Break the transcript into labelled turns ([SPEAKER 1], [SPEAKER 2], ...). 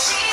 [SPEAKER 1] she